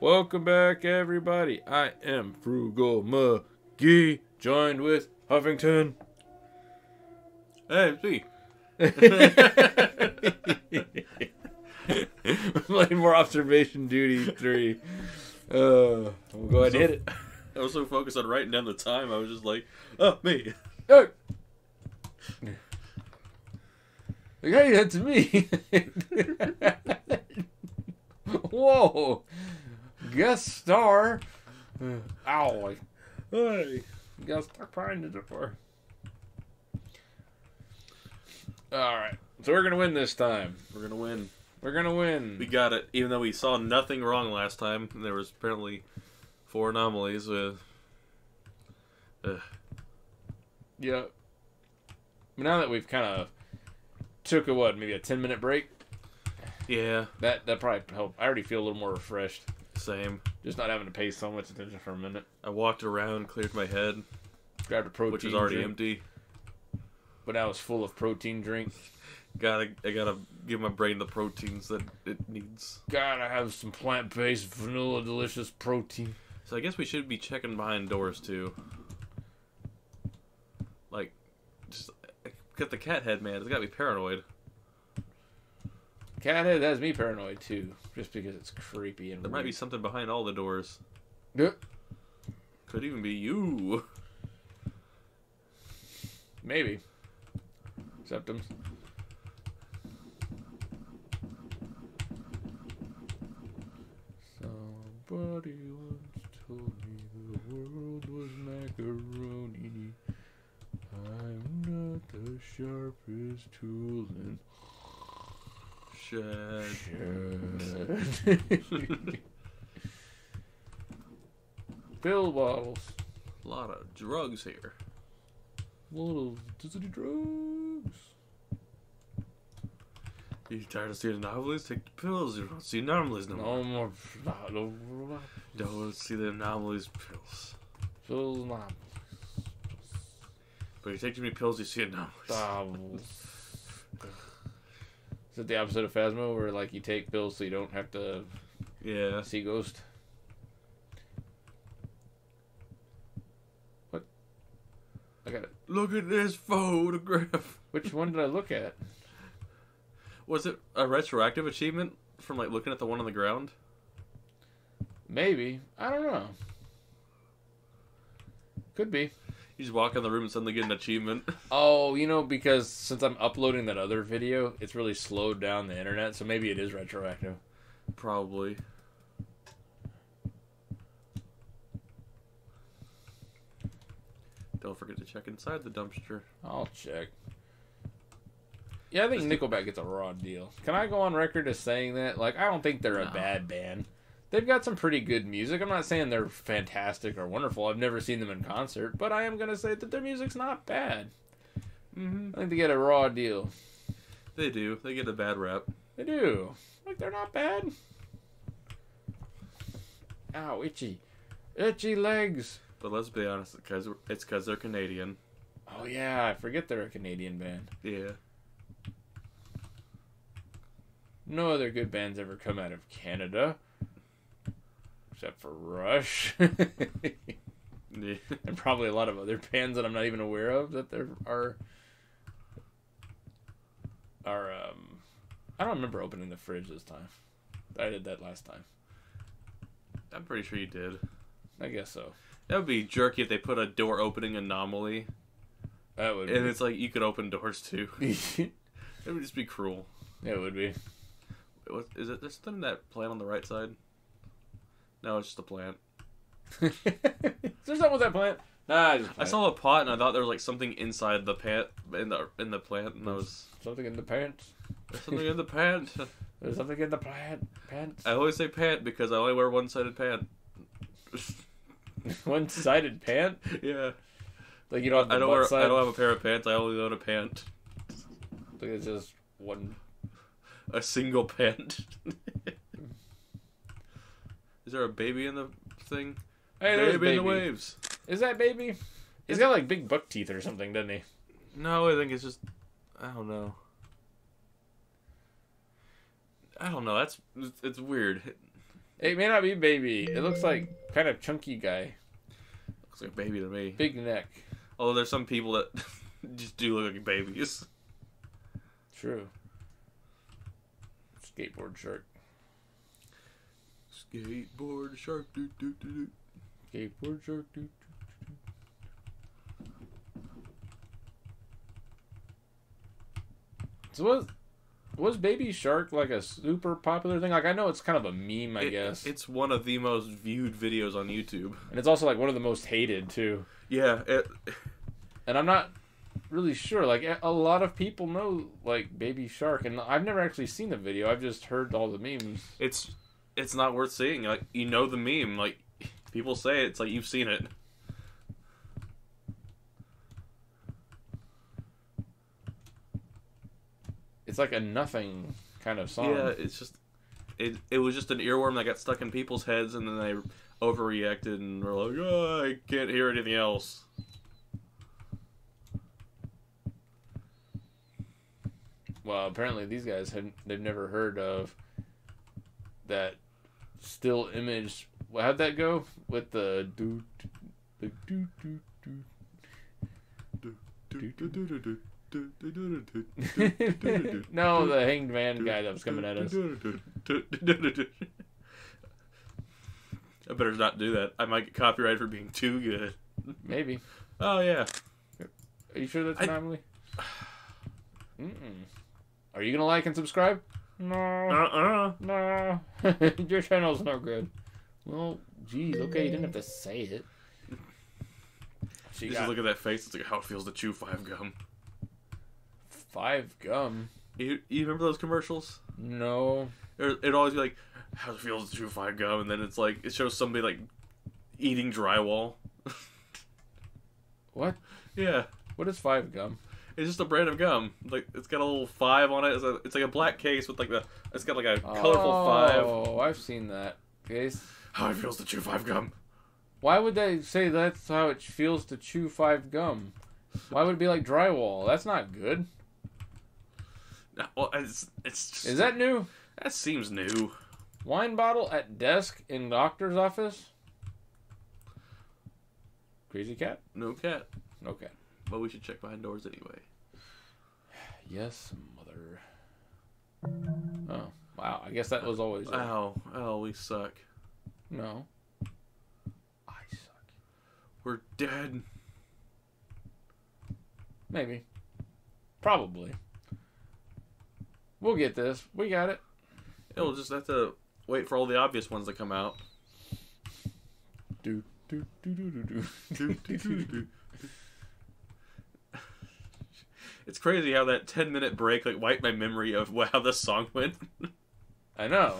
Welcome back, everybody. I am Frugal McGee, joined with Huffington. Hey, it's me. Playing more observation duty three. Uh, we'll go ahead and hit it. I was so focused on writing down the time, I was just like, oh, me. Hey, hey that's me. Whoa, guest star. Ow, Hey. you got stuck behind the door. All right, so we're gonna win this time. We're gonna win. We're gonna win. We got it, even though we saw nothing wrong last time. There was apparently four anomalies with. Ugh. Yeah. Now that we've kind of took a what, maybe a ten minute break, Yeah, that that probably helped. I already feel a little more refreshed, same. just not having to pay so much attention for a minute. I walked around, cleared my head, Grabbed a protein, which was already drink, empty. but now it's full of protein drink. Gotta, I gotta give my brain the proteins that it needs. Gotta have some plant based vanilla delicious protein. So I guess we should be checking behind doors too. Like, just get the cat head man. It's gotta be paranoid. Cathead has me paranoid too, just because it's creepy and There might be something behind all the doors. Yeah, Could even be you. maybe. Septums. Somebody once told me the world was macaroni. I'm not the sharpest tool in Shed. Pill bottles. A lot of drugs here. Little dizzy drugs. You tired of seeing anomalies? Take the pills. You don't see anomalies no more. No more. No, Don't see the anomalies pills. pills not. But you take too many pills, you see anomalies. Um, it the opposite of Phasma, where like you take pills so you don't have to Yeah. see ghost? What? I got it. Look at this photograph. Which one did I look at? Was it a retroactive achievement from like looking at the one on the ground? Maybe I don't know. Could be. You just walk in the room and suddenly get an achievement. Oh, you know, because since I'm uploading that other video, it's really slowed down the internet, so maybe it is retroactive. Probably. Don't forget to check inside the dumpster. I'll check. Yeah, I think Nickelback gets a raw deal. Can I go on record as saying that? Like, I don't think they're a bad band. They've got some pretty good music. I'm not saying they're fantastic or wonderful. I've never seen them in concert, but I am going to say that their music's not bad. Mm-hmm. I think they get a raw deal. They do. They get a bad rap. They do. Like, they're not bad. Ow, itchy. Itchy legs. But let's be honest, because it's because they're Canadian. Oh, yeah, I forget they're a Canadian band. Yeah. No other good bands ever come out of Canada. Except for Rush. yeah. and probably a lot of other bands that I'm not even aware of that there are are um I don't remember opening the fridge this time. I did that last time. I'm pretty sure you did. I guess so. That would be jerky if they put a door opening anomaly, That would and be. it's like you could open doors too. it would just be cruel. Yeah, it would be. What, is it? There's something that plant on the right side. No, it's just a plant. Is there something with that plant? Nah, just I plant. saw a pot and I thought there was like something inside the pant in the in the plant, and I was something in the pants. there's something in the pant. There's something in the plant. Pants. I always say pant because I only wear one sided pant. One sided pant? yeah, Like you don't I don't wear. side? I don't have a pair of pants. I only own a pant, Like it's just one a single pant. Is there a baby in the thing? Hey, there's baby, in the waves. Is that baby? He's got like big buck teeth or something, doesn't he? No, I think it's just. I don't know. I don't know. That's it's, it's weird. It may not be baby. It looks like kind of chunky guy, Looks like a baby to me. big neck. Although there's some people that just do look like babies. True. Skateboard shark. Skateboard shark. Doo, doo, doo, doo. Skateboard shark. Doo, doo, doo, doo. So was was Baby Shark like a super popular thing? Like I know it's kind of a meme, I It- guess, It's one of the most viewed videos on YouTube. and it's also like one of the most hated too. Yeah, it, And I'm not really sure. Like a- a lot of people know like Baby Shark, and I've never actually seen the video. I've just heard all the memes. it's it's not worth seeing. Like you know the meme. Like people say it, it's like you've seen it. It's like a nothing kind of song. Yeah, it's just it. It was just an earworm that got stuck in people's heads, and then they overreacted and were like, "Oh, I can't hear anything else." Well, apparently these guys had they've never heard of that still image. How'd that go with the do the do do do? no, the hanged man guy that was coming at us. I better not do that. I might get copyrighted for being too good. Maybe. Oh yeah. Are you sure that's I- an anomaly? Mm-mm. Are you gonna like and subscribe? No. Uh uh No. Your channel's no good. Well, geez, okay, you didn't have to say it. She Just got look at that face. It's like how it feels to chew five gum. five gum. You, you remember those commercials? No. It- It'd always be like, how it feels to chew five gum, and then it's like it shows somebody like eating drywall. What? Yeah, What is five gum? It's just a brand of gum. Like it's got a little five on it. It's, a, it's like a black case with like the. It's got like a colorful five. Oh, I've seen that. Case. How it feels to chew five gum. Why would they say that's how it feels to chew five gum? Why would it be like drywall? That's not good. No, Well, it's it's just, Is that new? that seems new. Wine bottle at desk in doctor's office? Crazy cat? No cat, No cat. but we should check behind doors anyway. Yes, mother. Oh, wow. I guess that was always. a- Ow, oh, we suck. No. I suck. We're dead. Maybe. Probably. We'll get this. We got it. Yeah, we'll just have to wait for all the obvious ones to come out. Do, do, do, Do, do, do, do, do, do. It's crazy how that 10 minute break like wiped my memory of how this song went. I know.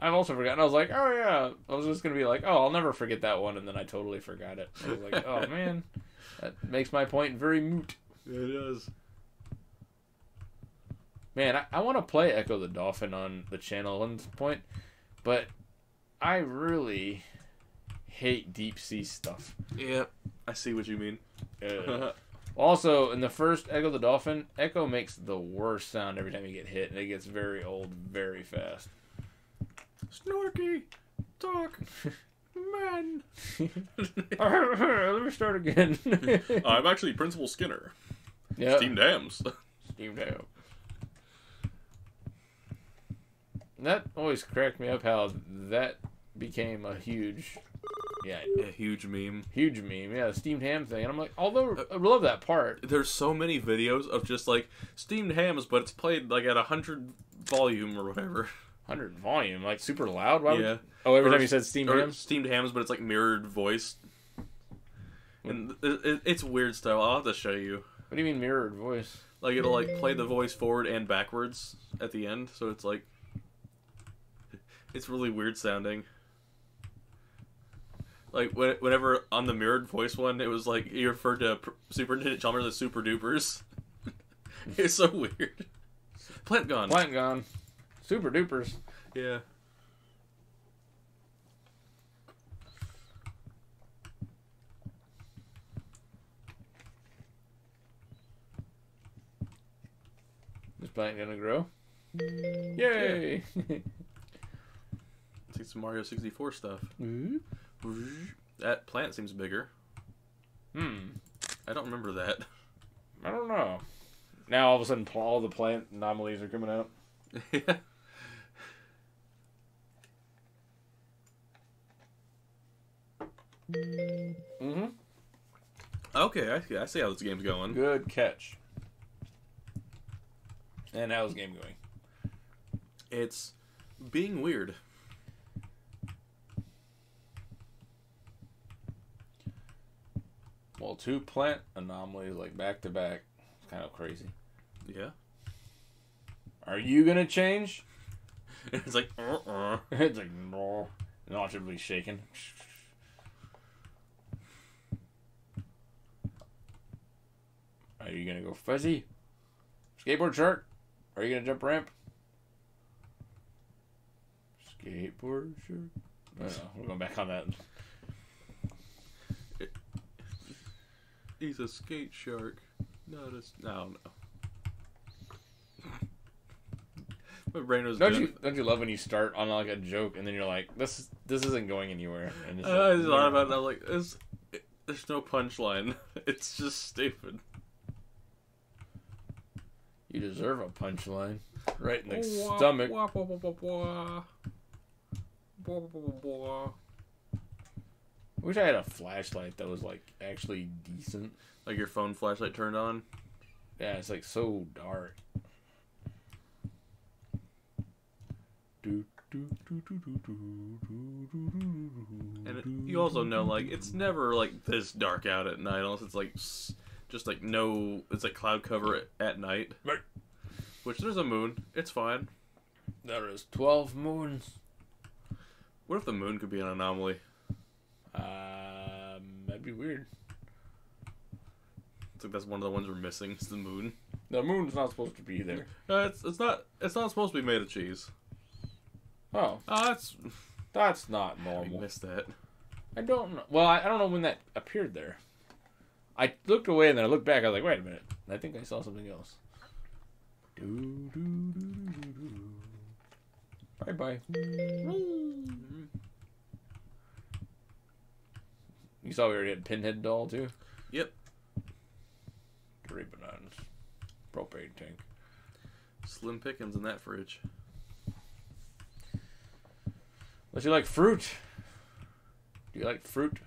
I've also forgotten. I was like, oh yeah. I was just gonna be like, oh, I'll never forget that one, and then I totally forgot it. I was like, oh man, that makes my point very moot. it is. Man, I, I want to play Ecco the Dolphin on the channel at one point, but I really hate deep sea stuff. Yeah, I see what you mean. Uh, also, in the first Ecco the Dolphin, Ecco makes the worst sound every time you get hit, and it gets very old very fast. Snorky, talk, man. Let me start again. I'm actually Principal Skinner. yeah, Steam dams. Steam Dam. That always cracked me up how that became a huge, yeah, A huge meme. huge meme. Yeah, the steamed ham thing. And I'm like, although uh, I love that part. There's so many videos of just like steamed hams, but it's played like at a hundred volume or whatever. 100 volume, like super loud. Why would- Yeah. Oh, every Or time you said steamed or ham? steamed hams, but it's like mirrored voice. And it, it, it's weird stuff. I'll have to show you. What do you mean mirrored voice? Like it'll like play the voice forward and backwards at the end, so it's like it's really weird sounding. Like when, whenever on the mirrored voice one, it was like he referred to Pr- Superintendent Chalmers as Super Dupers. it's so weird. Plant gone. Plant gone. Super dupers. Yeah. This plant gonna grow? Yay! See, some Mario 64 stuff. That plant seems bigger. Hmm. I don't remember that. I don't know. Now all of a sudden, all the plant anomalies are coming out. yeah. Mm-hmm. Okay, I see, I see how this game's going. Good catch. And how's the game going? It's being weird. Well, two plant anomalies like back to back. It's kind of crazy. Yeah. Are you gonna change? it's like, uh-uh. it's like no, not should be shaking. Are you gonna go fuzzy? Skateboard shark? Are you gonna jump ramp? Skateboard shark? I don't know. We're going back on that. He's a skate shark. Not a. No, no. My brain was Don't you don't you love when you start on like a joke and then you're like this this isn't going anywhere and it's I like, just thought about it. I was like, there's, there's no punchline. It's just stupid. you deserve a punchline right in the stomach. I wish I had a flashlight that was like actually decent. Like your phone flashlight turned on. Yeah, it's like so dark. And it, you also know, like, it's never like this dark out at night, unless it's like just like no, it's like cloud cover at, at night. Right. Which there's a moon, it's fine. There is twelve moons. What if the moon could be an anomaly? Um, that'd be weird. It's like that's one of the ones we're missing. It's the moon. The moon's not supposed to be there. Uh, it's it's not it's not supposed to be made of cheese. Oh, Oh, that's that's not normal. missed that. I don't know. Well, I, I don't know when that appeared there. I looked away and then I looked back. I was like, wait a minute. I think I saw something else. Do, do, do, do, do, do. Bye bye. You saw we already had Pinhead doll too? Yep. Three bananas. Propane tank. Slim pickings in that fridge. Unless you like fruit. Do you like fruit?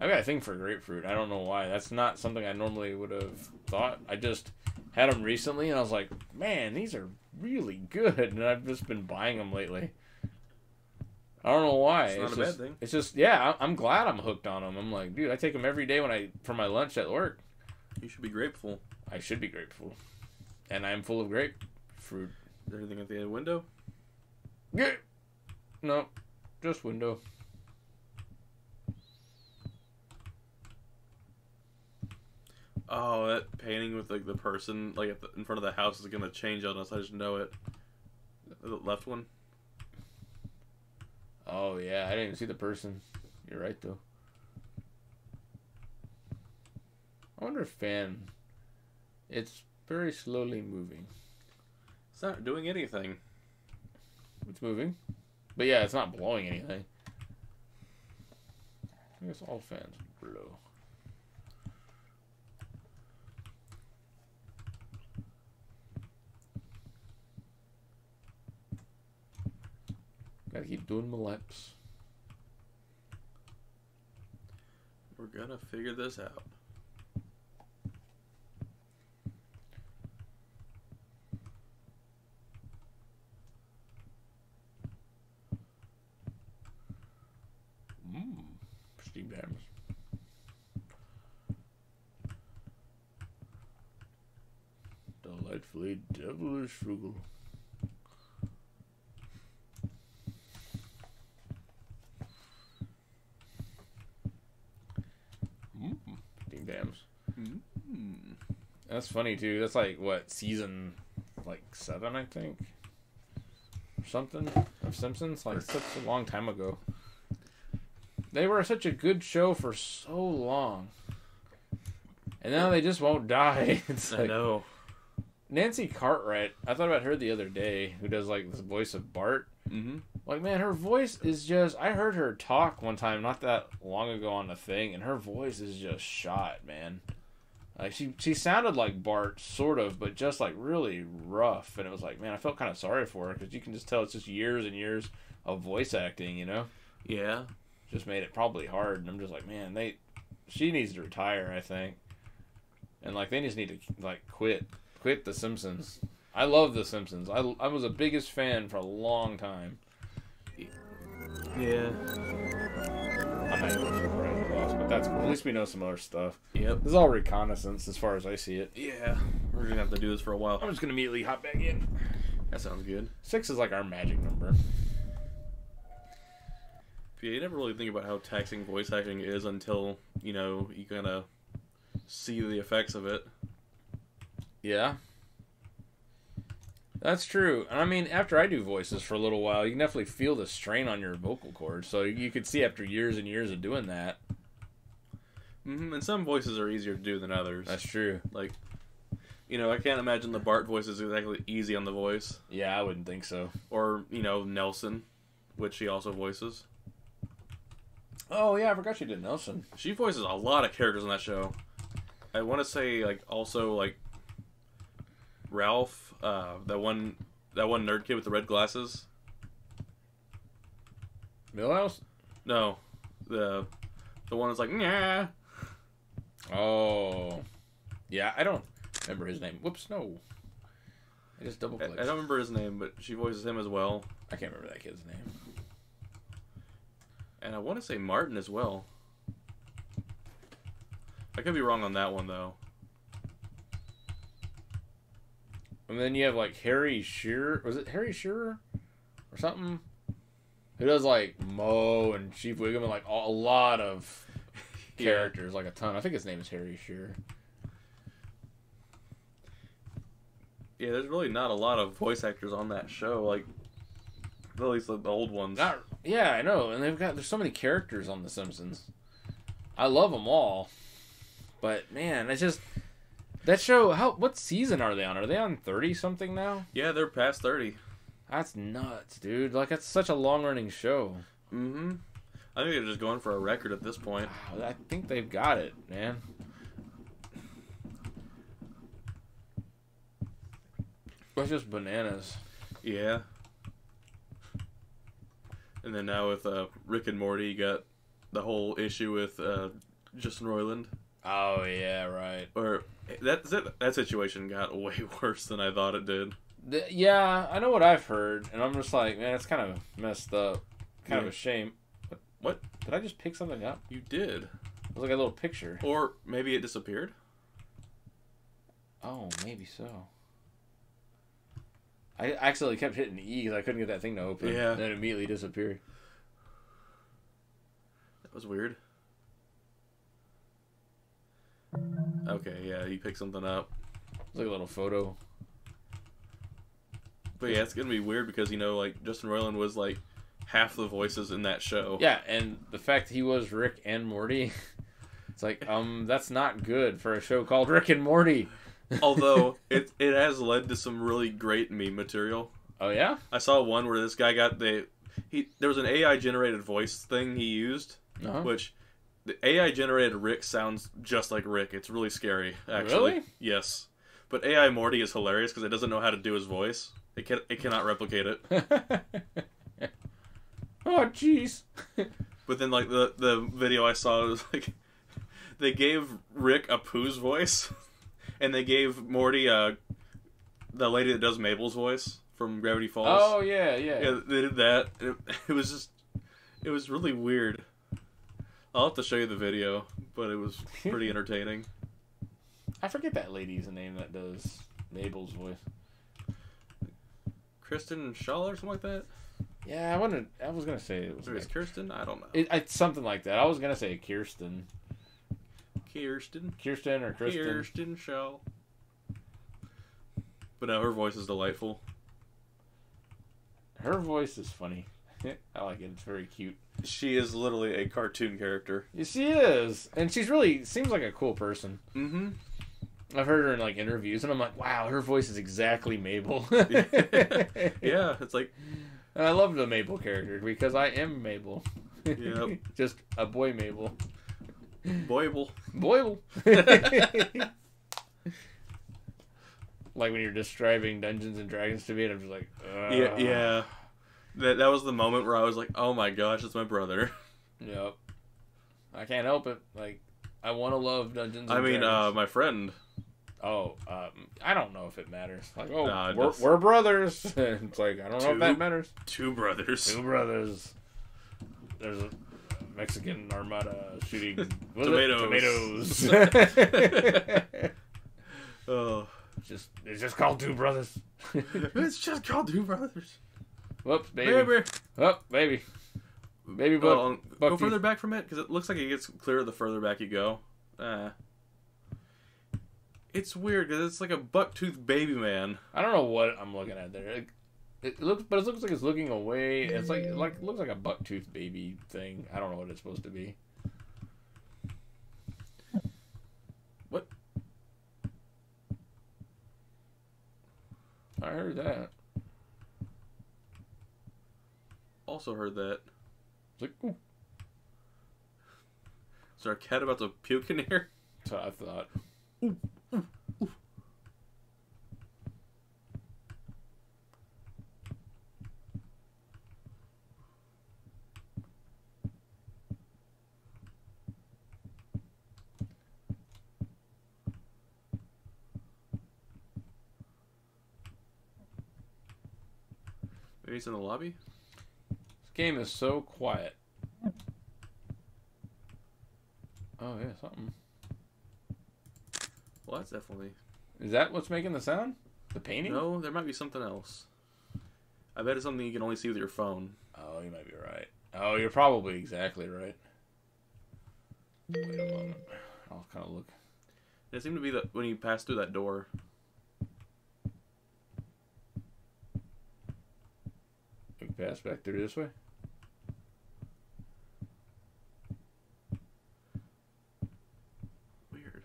I got a thing for grapefruit. I don't know why. That's not something I normally would have thought. I just had them recently, and I was like, man, these are really good. And I've just been buying them lately. I don't know why. It's not a just, bad thing. It's just, yeah, I'm glad I'm hooked on them. I'm like, dude, I take them every day when I for my lunch at work. You should be grateful. I should be grateful, and I'm full of grapefruit. Is there anything at the window? Yeah. No, just window. Oh, that painting with like the person like at the, in front of the house is gonna change on us. I just know it. The left one. Oh yeah, I didn't even see the person. You're right though. I wonder if fan. It's very slowly moving. It's not doing anything. It's moving, but yeah, it's not blowing anything. I guess all fans blow. Gotta keep doing my laps. We're gonna figure this out. Mmm, steamed hams. Delightfully devilish frugal. Mmm, steamed hams. Mm. That's funny too. That's like what season, like seven, I think, or something of Simpsons. Like such a long time ago. They were such a good show for so long, and now they just won't die. It's I know. Nancy Cartwright. I thought about her the other day, who does like the voice of Bart. Mm-hmm. Like man, her voice is just. I heard her talk one time not that long ago on the thing, and her voice is just shot, man. Like she she sounded like Bart, sort of, but just like really rough. And it was like, man, I felt kind of sorry for her because you can just tell it's just years and years of voice acting, you know. Yeah. Just made it probably hard, and I'm just like, man, they, she needs to retire, I think. And like they just need to like quit, quit The Simpsons. I love The Simpsons. I I was the biggest fan for a long time. Yeah. I'm not even sure where I lost, but that's cool. At least we know some other stuff. Yep. This is all reconnaissance as far as I see it. Yeah. We're gonna have to do this for a while. I'm just gonna immediately hop back in. That sounds good. Six is like our magic number. Yeah, you never really think about how taxing voice acting is until you know you kind of see the effects of it. Yeah. That's true. And I mean, after I do voices for a little while, you can definitely feel the strain on your vocal cords. So you could see after years and years of doing that. hmm And some voices are easier to do than others. That's true. like, you know, I can't imagine the Bart voice is exactly easy on the voice, Yeah, I wouldn't think so. or you know Nelson, which she also voices. Oh, yeah, I forgot she did Nelson. She voices a lot of characters on that show. I want to say like also like Ralph, uh, that one that one nerd kid with the red glasses. Milhouse? No, the the one that's like yeah. Oh. Yeah, I don't remember his name. Whoops, no. I just double I, I don't remember his name, but she voices him as well. I can't remember that kid's name. And I want to say Martin as well. I could be wrong on that one though. And then you have like Harry Shearer. Was it Harry Shearer or something? Who does like Moe and Chief Wiggum and like a a lot of characters, like a ton. I think his name is Harry Shearer. Yeah, there's really not a lot of voice actors on that show. Like, at least the, the old ones. Not, yeah, I know. And they've got there's so many characters on The Simpsons. I love them all, but man, it's just that show. How what season are they on? Are they on thirty something now? Yeah, they're past thirty. That's nuts, dude. Like it's such a long running show. Mm-hmm. I think they're just going for a record at this point. I think they've got it, man. That's just bananas. Yeah. And then now with uh, Rick and Morty, you got the whole issue with uh, Justin Roiland. Oh yeah, right. Or that, that that situation got way worse than I thought it did. The- yeah, I know what I've heard, and I'm just like, man, it's kind of messed up. Kind of a shame. What, What? Did I just pick something up? You did, It was like a little picture. or maybe it disappeared. Oh, maybe so. I accidentally kept hitting E because I couldn't get that thing to open. Yeah. And then it immediately disappeared. That was weird. Okay, yeah, you picked something up. It's like a little photo. But yeah, it's gonna be weird because you know, like Justin Roiland was like half the voices in that show. Yeah, and the fact he was Rick and Morty, it's like, um, that's not good for a show called Rick and Morty. Although it it has led to some really great meme material. oh yeah, I saw one where this guy got the he there was an AI generated voice thing he used, uh-huh. which the AI generated Rick sounds just like Rick. It's really scary, actually. Really? Yes. But AI Morty is hilarious because it doesn't know how to do his voice. It can it cannot replicate it. oh jeez. But then like the the video I saw was like they gave Rick a Pooh's voice, and they gave Morty uh the lady that does Mabel's voice from Gravity Falls. oh yeah, yeah. Yeah, they did that. It, it was just, it was really weird. I'll have to show you the video, but it was pretty entertaining. I forget that lady's name that does Mabel's voice. Kristen Schaal or something like that. Yeah, I wanted. I was gonna say it was. Is like- Kirsten? I don't know. it, it's something like that. I was gonna say Kirsten, Kirsten. Kirsten or Kristen. Kirsten Schaal. But no, her voice is delightful. Her voice is funny. I like it. It's very cute. She is literally a cartoon character. She is, and she's really seems like a cool person. Mm-hmm. I've heard her in like interviews, and I'm like, wow, her voice is exactly Mabel. yeah, it's like And I love the Mabel character because I am Mabel. Yep. Just a boy Mabel. Boyable. Boyle. like when you're describing Dungeons and Dragons to me, and I'm just like, uh, Yeah, yeah. That that was the moment where I was like, "Oh my gosh, it's my brother." Yep. I can't help it. Like, I want to love Dungeons. And I mean, uh, my friend. oh, um, I don't know if it matters. Like, oh, Nah, we're, we're brothers. it's like I don't know if that matters. Two brothers. Two brothers. There's a Mexican armada shooting? Tomatoes. Tomatoes. Oh, It's just it's just called two brothers. it's just called Two Brothers. Whoops, baby. Baby. Oh, baby. Baby. Oh, buck go further back from it because it looks like it gets clearer the further back you go. Uh, it's weird because it's like a buck-toothed baby man. I don't know what I'm looking at there. It, it looks, but it looks like it's looking away. It's like like it looks like a buck tooth baby thing. I don't know what it's supposed to be. What? I heard that. Also heard that. It's like, ooh, Is our cat about to puke in here? that's what I thought. Maybe he's in the lobby. This game is so quiet. Oh yeah, something. Well, that's definitely Is that what's making the sound? The painting? no. There might be something else. I bet it's something you can only see with your phone. Oh, you might be right. Oh, you're probably exactly right. Wait a moment. I'll kind of look. It seemed to be that when you pass through that door. Can pass back through this way. Weird.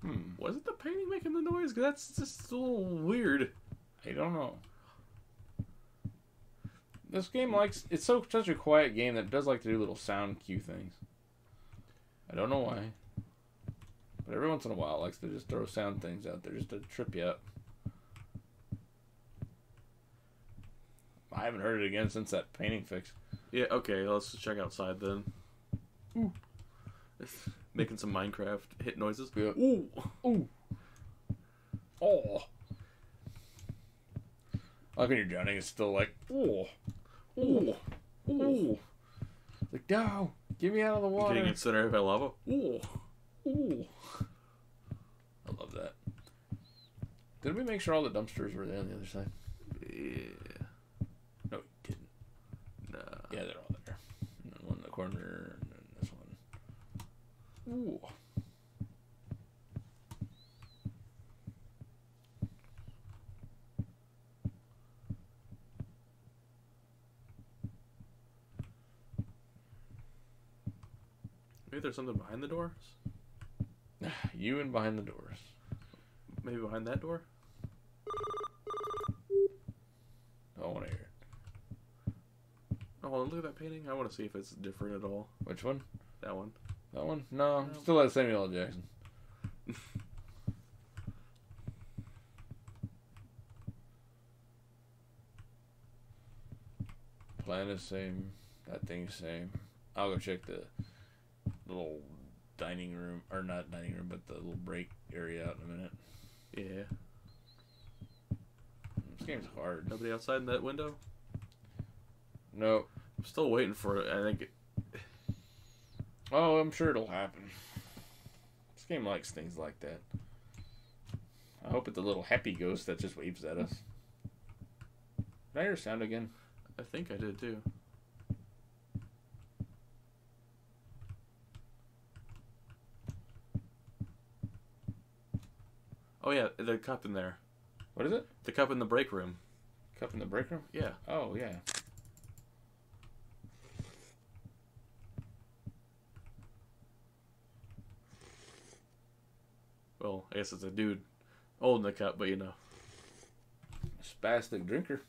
Hmm. Was it the painting making the noise? 'Cause that's just a little weird. I don't know. This game likes it's so such a quiet game that it does like to do little sound cue things. I don't know why. But every once in a while it likes to just throw sound things out there just to trip you up. I haven't heard it again since that painting fix. Yeah. Okay. Let's check outside then. Ooh. Making some Minecraft hit noises. Yeah. Ooh. Ooh. Oh. Like when you're drowning, it's still like, oh, Ooh. Ooh. like no, get me out of the water. Getting incinerated by lava. Ooh. Ooh. I love that. Did we make sure all the dumpsters were there on the other side? Yeah. No, we didn't. Nah. Yeah, they're all there. And one in the corner, and then this one. Ooh. There's something behind the doors. You and behind the doors. Maybe behind that door. I don't want to hear it. Oh, look at that painting. I want to see if it's different at all. Which one? That one. That one? No, No. still has Samuel L. Jackson. Plan is same. That thing's same. I'll go check the little dining room, or not dining room, but the little break area out in a minute. Yeah. This game's hard. Nobody outside in that window. No. I'm still waiting for it. I think. It, Oh, I'm sure it'll happen. This game likes things like that. I hope it's the little happy ghost that just waves at us. Did I hear a sound again? I think I did too. Oh yeah, the cup in there. What is it? The cup in the break room. Cup in the break room? Yeah. Oh yeah. Well, I guess it's a dude holding the cup, but you know. Spastic drinker.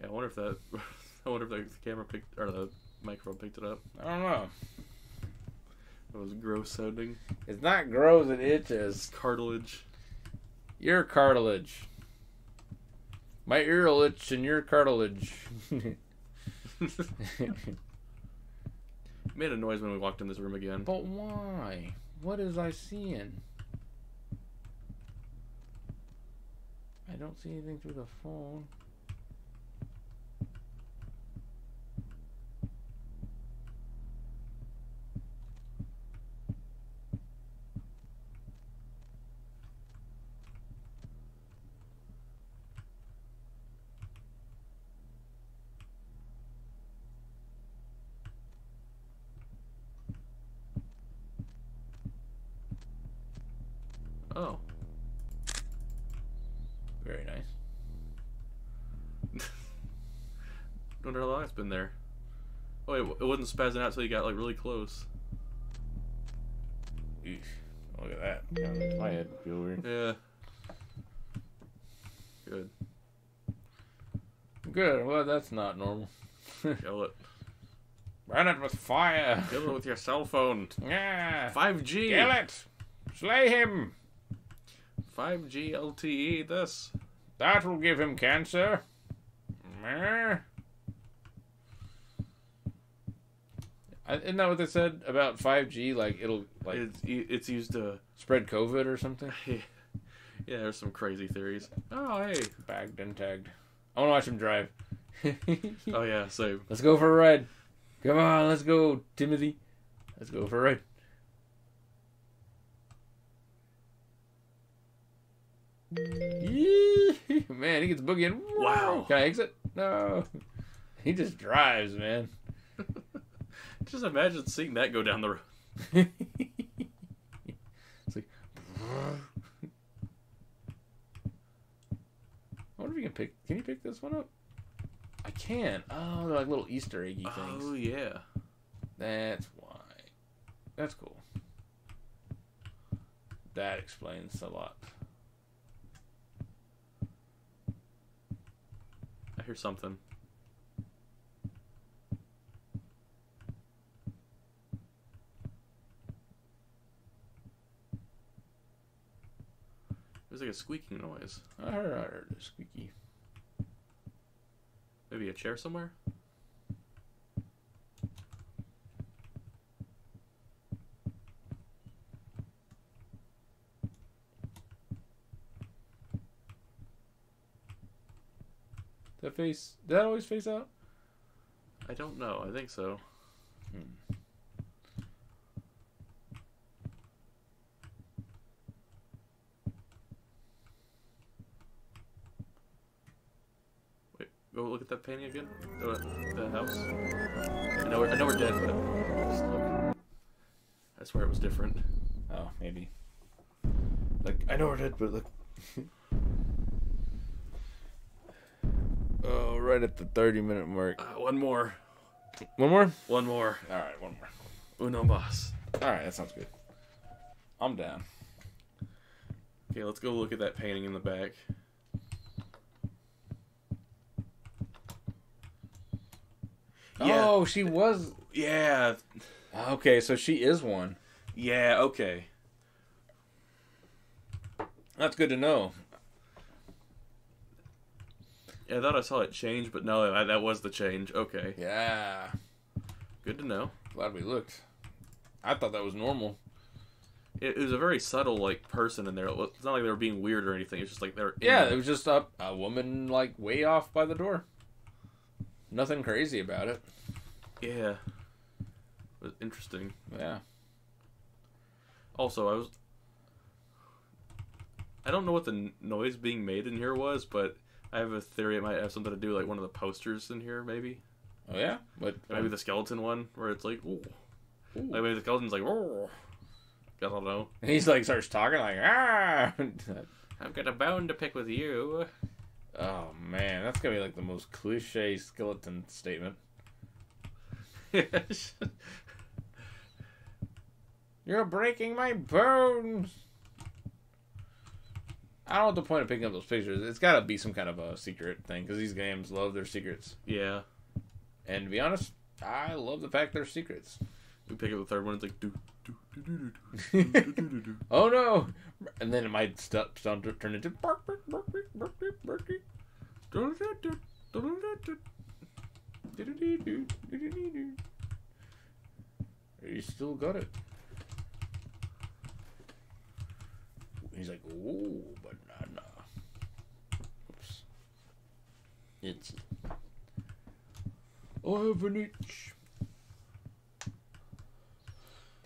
Yeah, I wonder if that. I wonder if the camera picked or the microphone picked it up. I don't know. It was gross sounding. It's not gross, it itches. Cartilage. Your cartilage. My ear will itch and your cartilage. made a noise when we walked in this room again. but why? What is I seeing? Don't see anything through the phone. Oh. Very nice. Wonder how long it's been there. Oh, wait, it wasn't spazzing out until you got like really close. Eesh. Look at that. Yeah, my head feel weird. Yeah. Good. Good. Well, that's not normal. Kill it. Burn it with fire. Kill it with your cell phone. Yeah. 5G. Kill it. Slay him. 5G LTE. This. That will give him cancer. Meh. Isn't that what they said about 5G? Like it'll like it's it's used to. spread COVID or something? Yeah, there's some crazy theories. Oh hey. Bagged and tagged. I want to watch him drive. Oh yeah. So Let's go for a ride. Come on, let's go, Timothy. Let's go for a ride. Man, he gets boogieing. Wow. Can I exit? No. He just drives, man. Just imagine seeing that go down the road. it's like. I wonder if you can pick. Can you pick this one up? I can. Oh, they're like little Easter eggy oh, things. Oh yeah. That's why. That's cool. That explains a lot. I hear something. There's like a squeaking noise. I heard, I heard a squeaky. Maybe a chair somewhere? That face. Did that always face out? I don't know. I think so. I know we're dead, but look. oh, right at the thirty-minute mark. Uh, one more. One more. One more. All right, one more. Uno boss. All right, that sounds good. I'm down. Okay, let's go look at that painting in the back. Yeah. Oh, she was. Yeah. Okay, so she is one. Yeah, okay. That's good to know. Yeah, I thought I saw it change, but no, that, that was the change. Okay, Yeah. good to know. Glad we looked. I thought that was normal. It, it was a very subtle like person in there. It's not like they were being weird or anything. It's just like they're Yeah, there. it was just up a woman like way off by the door. Nothing crazy about it. yeah. It was interesting. Yeah. Also, I was. I don't know what the noise being made in here was, but I have a theory it might have something to do with, like one of the posters in here, maybe. Oh yeah. But Maybe the skeleton one, where it's like, ooh. Ooh. Like maybe the skeleton's like, oh. I don't know. And he's like starts talking like ah. I've got a bone to pick with you. oh man, that's gonna be like the most cliche skeleton statement. You're breaking my bones. I don't know what the point of picking up those pictures. It's got to be some kind of a secret thing because these games love their secrets. yeah. And to be honest, I love the fact they're secrets. We pick up the third one. It's like, do, do, do, do, do, do, do, do, do. Oh no! And then it might st- sound turn into bark, bark, bark, bark, bark, bark, bark. Do, do, do, do, do, do, do. Do-do-do-do, do-do-do-do. You still got it. He's like, ooh, banana. Oops. Itchy. I have an itch.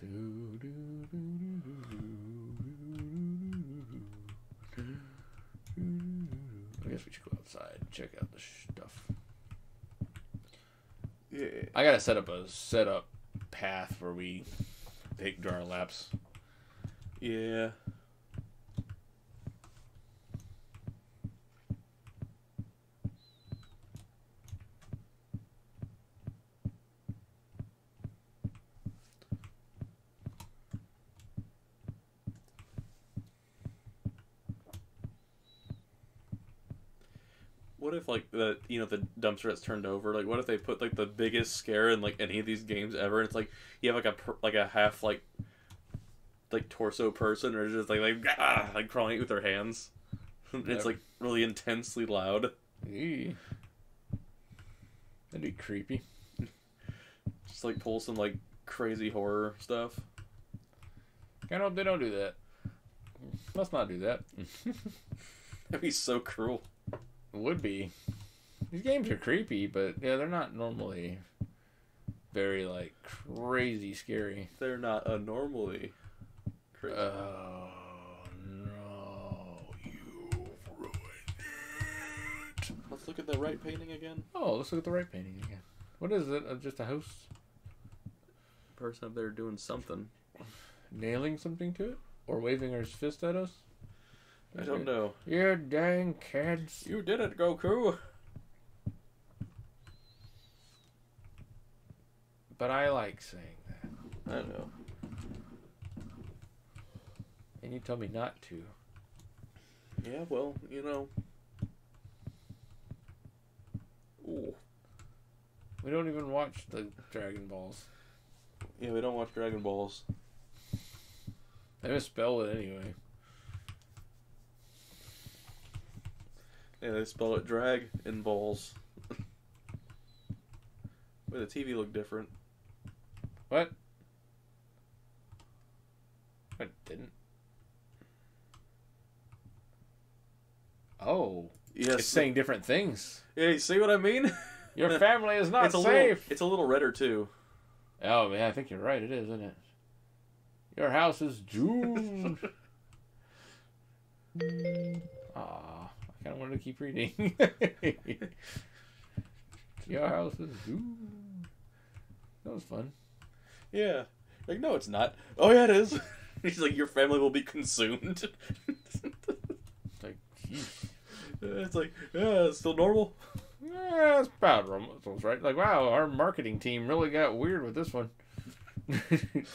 I guess we should go outside and check out the stuff. Yeah. I gotta set up a set up path where we take during laps. Yeah. If like the you know the dumpster that's turned over? Like, what if they put like the biggest scare in like any of these games ever? And it's like you have like a like a half like like torso person, or just like like ah, like crawling with their hands. it's like really intensely loud. Eee. That'd be creepy. Just like pull some like crazy horror stuff. I hope they don't do that. Let's not do that. That'd be so cruel. Would be. These games are creepy, but yeah, they're not normally very like crazy scary. They're not a normally crazy. Oh no, you've ruined it. Let's look at the right painting again. Oh, let's look at the right painting again. What is it? Uh, just a house Person up there doing something. nailing something to it, or waving his fist at us? I don't know. You dang kids! You did it, Goku. But I like saying that, I know. and you tell me not to. Yeah, well, you know. Ooh. We don't even watch the Dragon Balls. Yeah, we don't watch Dragon Balls. They misspell it anyway. Yeah, they spell it drag in balls. But the TV looked different. What? I didn't. Oh, Yes. it's saying different things. Yeah, you see what I mean? Your family is not it's a safe. little. It's a little redder too. Oh man, I think you're right. It is, isn't it? Your house is doomed. Aw, I kind of wanted to keep reading. Your house is doomed. That was fun. Yeah. Like, no, it's not. Oh yeah, it is. He's like, your family will be consumed. It's like, geez. Uh, it's like, yeah, it's still normal. Yeah, it's about almost right. Like, wow, our marketing team really got weird with this one. Can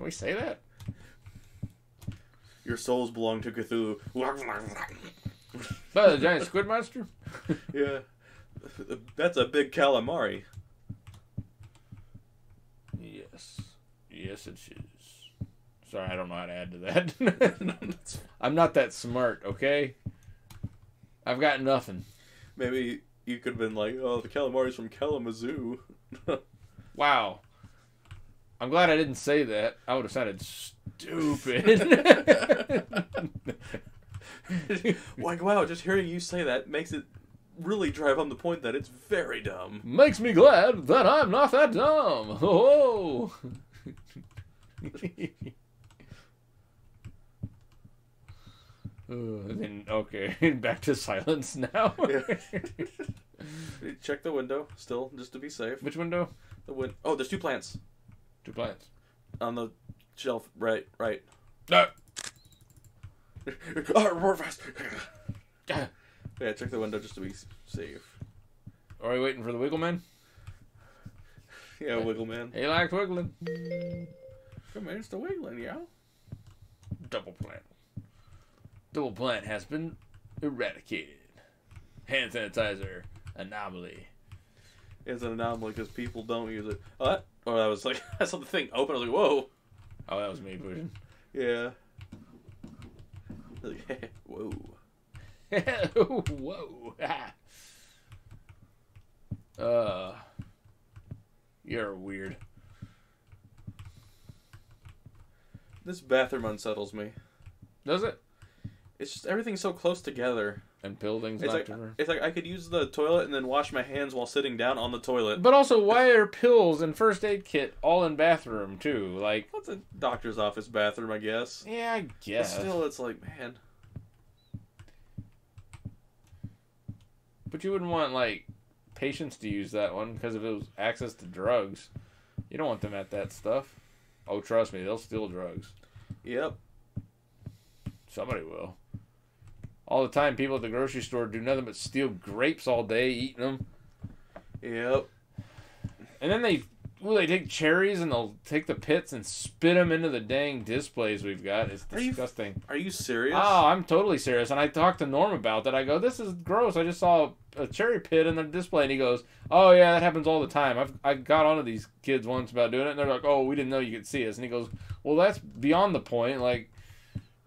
we say that? Your souls belong to Cthulhu. Oh, the giant squid monster? yeah. That's a big calamari. Yes. Yes, it is. Sorry, I don't know how to add to that. I'm not that smart, okay? I've got nothing. Maybe you could have been like, "Oh, the calamari's from Kalamazoo." Wow. I'm glad I didn't say that. I would have sounded stupid. like, wow, just hearing you say that makes it really drive home the point that it's very dumb. Makes me glad that I'm not that dumb. Oh. Uh, then okay, back to silence now. Check the window still, just to be safe. Which window? The win- Oh, there's two plants Two plants. on the shelf. Right, right. No. oh, more fast. yeah, check the window just to be safe. Are we waiting for the Wiggle Man? Yeah, Wiggle Man. He likes wiggling. Come here, it's the wiggling, yeah. Double plant. Double plant has been eradicated. Hand sanitizer anomaly. It's an anomaly because people don't use it. Oh, what? Oh, that was like I saw the thing open. I was like, whoa. Oh, that was me pushing. Yeah. Like, whoa. Whoa. uh, you're weird. This bathroom unsettles me. Does it? It's just everything's so close together. And buildings It's like different. it's like I could use the toilet and then wash my hands while sitting down on the toilet. But also, why are pills and first aid kit all in bathroom too? Like, What's a doctor's office bathroom? I guess. yeah, I But guess. still, it's like, man. But you wouldn't want like patients to use that one because if it was access to drugs, you don't want them at that stuff. Oh, trust me, they'll steal drugs. Yep. Somebody will. All the time, people at the grocery store do nothing but steal grapes all day, eating them, Yep. and then they, ooh, they take cherries and they'll take the pits and spit them into the dang displays we've got. It's Are you- disgusting. Are you serious? Oh, I'm totally serious. And I talked to Norm about that. I go, "This is gross. I just saw a cherry pit in the display." And he goes, "Oh yeah, that happens all the time. I've I got onto these kids once about doing it, and they're like, "Oh, we didn't know you could see us." And he goes, "Well, that's beyond the point. Like,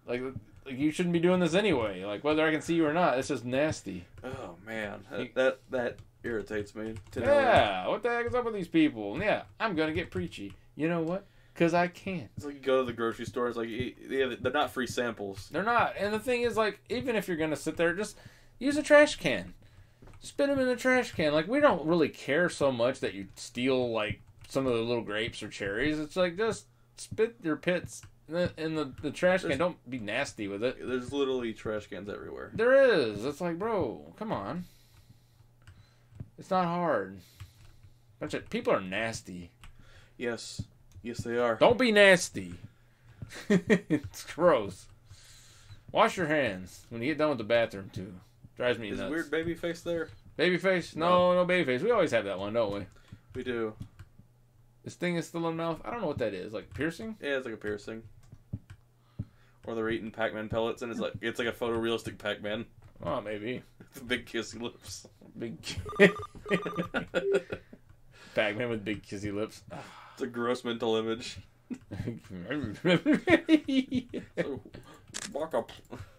like, like you shouldn't be doing this anyway. Like whether I can see you or not, it's just nasty." Oh man, You- that that, that irritates me. To know. Yeah, what the heck is up with these people? And yeah, I'm gonna get preachy. You know what? Cause I can. It's like you go to the grocery store. It's like yeah, they're not free samples. They're not. And the thing is, like, even if you're gonna sit there, just use a trash can. Spit them in the trash can. Like, we don't really care so much that you steal like some of the little grapes or cherries. It's like just spit your pits in the, in the, the trash can. Don't be nasty with it. There's literally trash cans everywhere. There is. It's like, bro, come on. It's not hard. Bunch of people are nasty. Yes, yes they are. Don't be nasty. it's gross. Wash your hands when you get done with the bathroom too. Drives me Is nuts. weird baby face there? Baby face? No, no baby face. We always have that one, don't we? We do. This thing is still in mouth. I don't know what that is. Like piercing? Yeah, it's like a piercing. Or they're eating Pac-Man pellets, and it's like it's like a photorealistic Pac-Man Oh, maybe. big kissy lips. Big Pac-Man with big kissy lips. It's a gross mental image. So, walk up.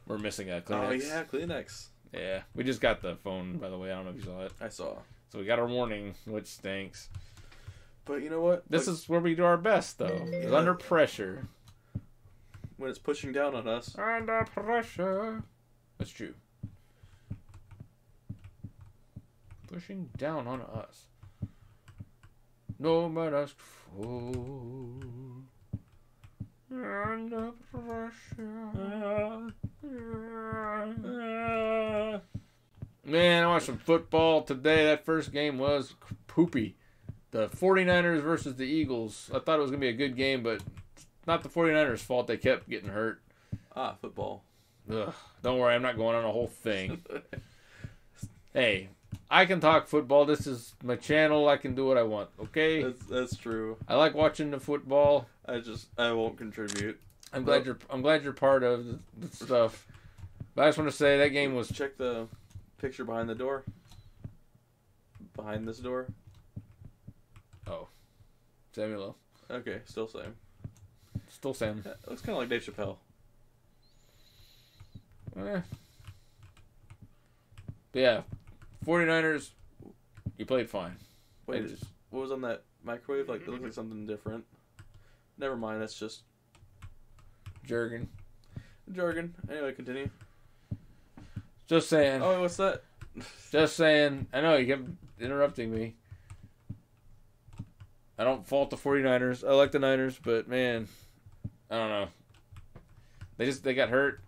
We're missing a oh, Kleenex. Oh yeah, Kleenex. Yeah. We just got the phone, by the way. I don't know if you saw it. I saw. So we got our warning, which stinks. But you know what? This Like, is where we do our best, though. It's Yeah. under pressure. When it's pushing down on us. Under pressure. That's true. Pushing down on us. No man asked for. Under pressure. Man, I watched some football today. That first game was poopy. The 49ers versus the Eagles. I thought it was going to be a good game, but it's not the 49ers' fault they kept getting hurt. Ah, football. Ugh, don't worry, I'm not going on a whole thing. hey, I can talk football. This is my channel. I can do what I want. Okay. that's that's true. I like watching the football. I just I won't contribute. I'm glad you're. I'm glad you're part of the, the stuff. But I just want to say that game was. Check the picture behind the door. Behind this door. Oh, Samuel, Okay, still same. Still Sam. It looks kind of like Dave Chappelle. Eh. But yeah, 49ers, you played fine. Wait, just- what was on that microwave? Like, it looked like something different. Never mind, that's just Jurgen. jargon. Anyway, continue. Just saying. Oh, what's that? Just saying. I know you kept interrupting me. I don't fault the 49ers. I like the Niners, but man, I don't know. They just they got hurt.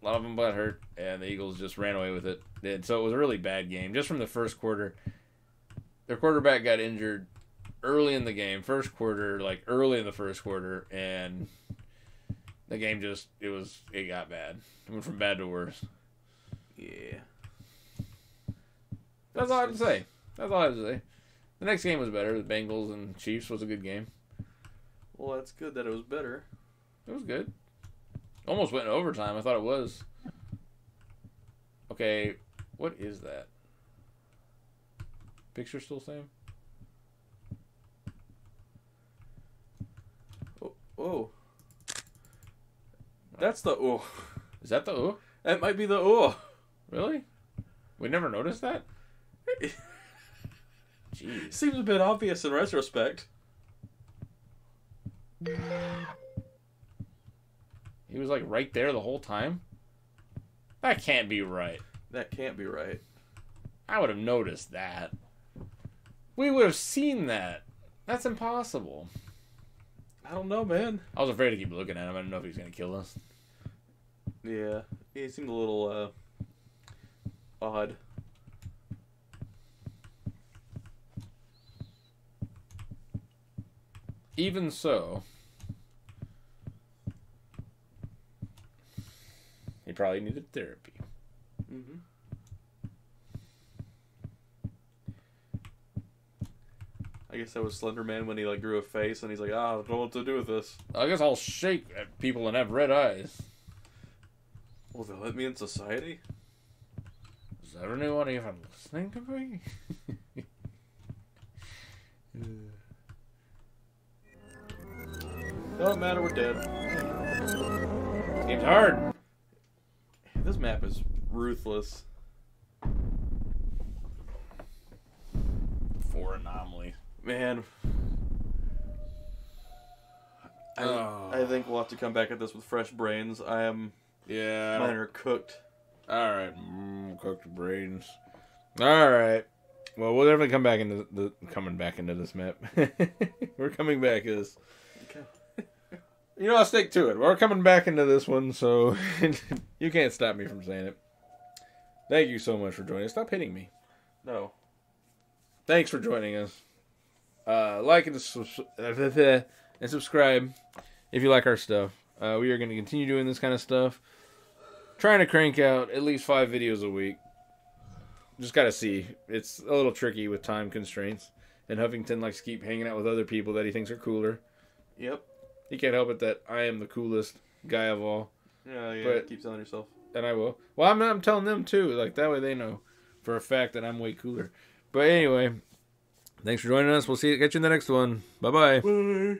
A lot of them got hurt, and the Eagles just ran away with it. And so it was a really bad game, just from the first quarter. Their quarterback got injured early in the game, first quarter, like early in the first quarter, and the game just it was it got bad. It went from bad to worse. Yeah. That's all I have to say. That's all I have to say. The next game was better. The Bengals and Chiefs was a good game. Well, that's good that it was better. It was good. Almost went in overtime. I thought it was. Okay, what is that? Picture still same? Oh, oh. That's the oh. Is that the ooh? That might be the oh. Really? We never noticed that? Jeez. Seems a bit obvious in retrospect. He was like right there the whole time? That can't be right. That can't be right. I would have noticed that. We would have seen that. That's impossible. I don't know, man. I was afraid to keep looking at him. I didn't know if he was going to kill us. Yeah, he seemed a little uh odd. Even so, he probably needed therapy. Mm-hmm. I guess that was Slender Man when he like grew a face and he's like, ah, I don't know what to do with this. I guess I'll shake at people and have red eyes. Will they let me in society? Is everyone even listening to me? Don't matter, we're dead. This game's hard. This map is ruthless. Four anomaly. Man. I, Oh. I think we'll have to come back at this with fresh brains. I am Yeah. mine are cooked. All right, mm, cooked brains. All right. Well, we'll definitely come back into the coming back into this map. We're coming back as Okay. You know. I'll stick to it. We're coming back into this one, so you can't stop me from saying it. Thank you so much for joining. us. Stop hitting me. No. Thanks for joining us. Uh, like and, and subscribe if you like our stuff. Uh, we are going to continue doing this kind of stuff. Trying to crank out at least five videos a week. Just got to see. It's a little tricky with time constraints. And Huffington likes to keep hanging out with other people that he thinks are cooler. Yep. He can't help it that I am the coolest guy of all. Yeah, yeah. But- keep telling yourself. And I will. Well, I'm, I'm telling them too. Like, that way they know for a fact that I'm way cooler. But anyway, thanks for joining us. We'll see you, get you in the next one. Bye bye. Bye.